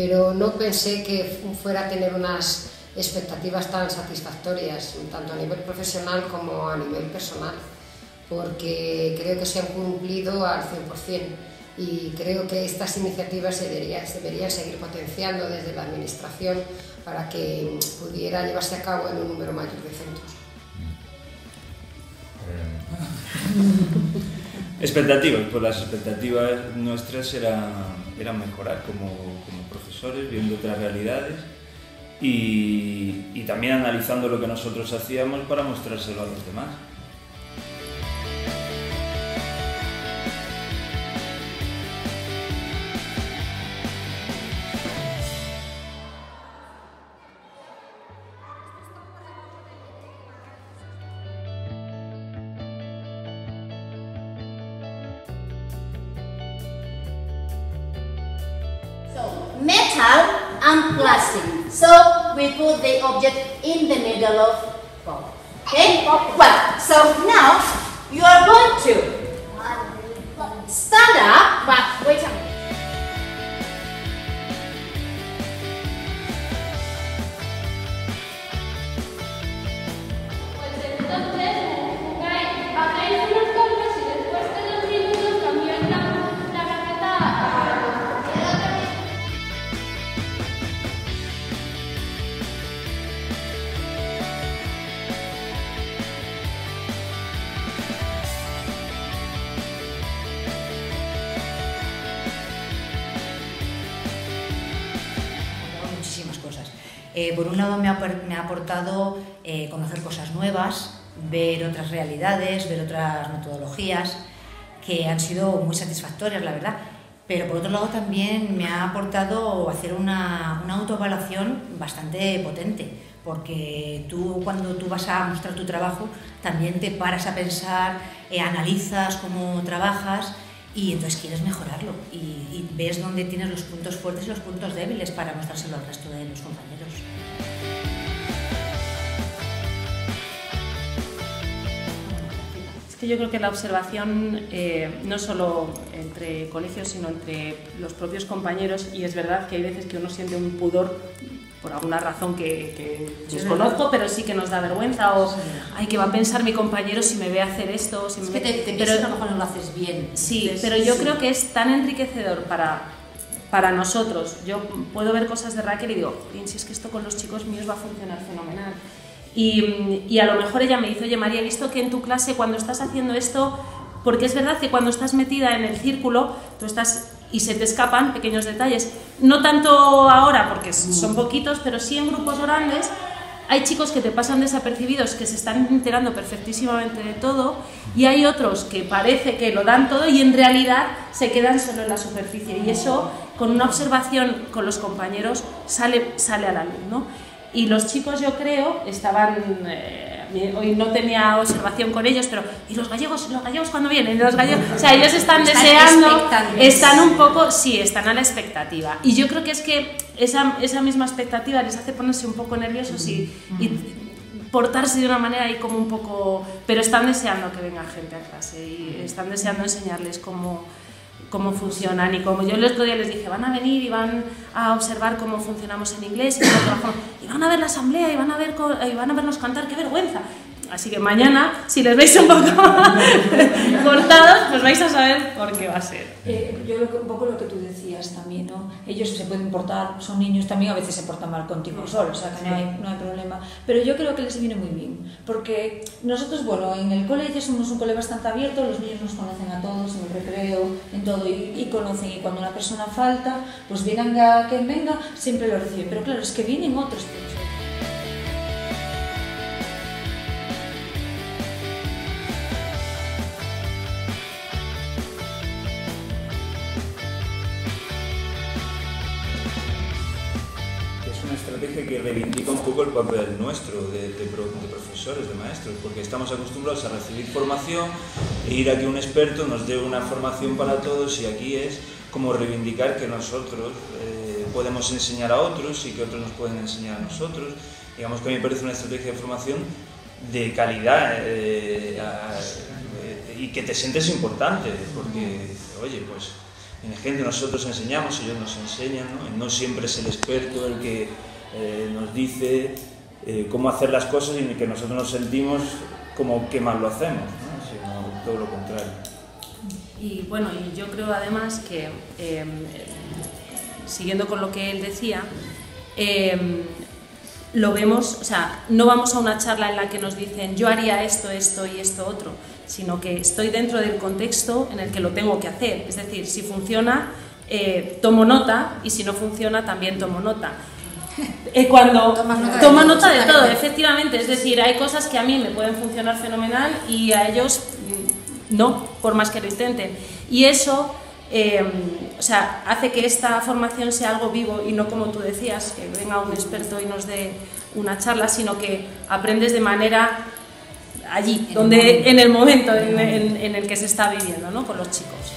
pero no pensé que fuera a tener unas expectativas tan satisfactorias, tanto a nivel profesional como a nivel personal, porque creo que se han cumplido al 100% y creo que estas iniciativas se deberían, deberían seguir potenciando desde la Administración para que pudiera llevarse a cabo en un número mayor de centros. Expectativas, pues las expectativas nuestras eran, mejorar como, profesores, viendo otras realidades y también analizando lo que nosotros hacíamos para mostrárselo a los demás. Metal and plastic. So we put the object in the middle of both. Okay? Well, so now you are going to stand muchísimas cosas. Eh, por un lado me ha, me ha aportado eh, conocer cosas nuevas, ver otras realidades, ver otras metodologías que han sido muy satisfactorias, la verdad. Pero por otro lado también me ha aportado hacer una, una autoevaluación bastante potente, porque tú cuando tú vas a mostrar tu trabajo también te paras a pensar, eh, analizas cómo trabajas y entonces quieres mejorarlo y, ves dónde tienes los puntos fuertes y los puntos débiles para mostrárselo al resto de los compañeros. Que yo creo que la observación eh, no solo entre colegios, sino entre los propios compañeros, y es verdad que hay veces que uno siente un pudor por alguna razón que, que desconozco, pero sí que nos da vergüenza, o ay, ¿qué va a pensar mi compañero si me ve hacer esto? Si Es me que ve-?". te, te pero, que a lo mejor no lo haces bien. Sí, Entonces, pero yo sí. creo que es tan enriquecedor para, para nosotros. Yo puedo ver cosas de Raquel y digo, "Jolín, si es que esto con los chicos míos va a funcionar fenomenal. Y, y a lo mejor ella me dice, oye María, he visto que en tu clase cuando estás haciendo esto, porque es verdad que cuando estás metida en el círculo, tú estás y se te escapan pequeños detalles. No tanto ahora, porque son poquitos, pero sí en grupos grandes. Hay chicos que te pasan desapercibidos, que se están enterando perfectísimamente de todo, y hay otros que parece que lo dan todo y en realidad se quedan solo en la superficie. Y eso, con una observación con los compañeros, sale, sale a la luz. ¿no? Y los chicos, yo creo, estaban. eh, hoy no tenía observación con ellos, pero. ¿Y los gallegos? ¿Los gallegos cuando vienen? ¿Y los gallegos? O sea, ellos están Están deseando. Están un poco. Sí, están a la expectativa. Y yo creo que es que esa, esa misma expectativa les hace ponerse un poco nerviosos y, y portarse de una manera ahí como un poco... Pero están deseando que venga gente a clase y están deseando enseñarles cómo, cómo funcionan y como yo el otro día les dije, van a venir y van a observar cómo funcionamos en inglés y, y van a ver la asamblea y van a, ver, y van a vernos cantar, qué vergüenza. Así que mañana, si les veis un poco cortados, pues vais a saber por qué va a ser. Eh, yo lo que- un poco lo que tú decías también, ¿no? Ellos se pueden portar, son niños también, a veces se portan mal contigo solo, o sea que no hay, no hay problema. Pero yo creo que les viene muy bien, porque nosotros, bueno, en el colegio somos un colegio bastante abierto, los niños nos conocen a todos, en el recreo, en todo, y, y conocen, y cuando una persona falta, pues venga quien venga, siempre lo reciben. Pero claro, es que vienen otros que reivindica un poco el papel nuestro de, de de profesores, de maestros, porque estamos acostumbrados a recibir formación e ir aquí un experto nos dé una formación para todos y aquí es como reivindicar que nosotros eh, podemos enseñar a otros y que otros nos pueden enseñar a nosotros. Digamos que a mí me parece una estrategia de formación de calidad eh, a- eh, y que te sientes importante, porque, oye, pues en gente, nosotros enseñamos, ellos nos enseñan, ¿no? no siempre es el experto el que eh, nos dice eh, cómo hacer las cosas y que nosotros nos sentimos como que mal lo hacemos, ¿no? sino todo lo contrario. Y bueno, yo creo además que, eh, siguiendo con lo que él decía, eh, lo vemos, o sea, no vamos a una charla en la que nos dicen yo haría esto, esto y esto otro, sino que estoy dentro del contexto en el que lo tengo que hacer. Es decir, si funciona, eh, tomo nota y si no funciona, también tomo nota. Eh, cuando nota toma nota de todo, efectivamente, es decir, hay cosas que a mí me pueden funcionar fenomenal y a ellos mm, no, por más que lo intenten. Y eso eh, o sea, hace que esta formación sea algo vivo y no como tú decías, que venga un experto y nos dé una charla, sino que aprendes de manera allí, el donde, momento. en el momento en, en- en el que se está viviendo ¿no? con los chicos.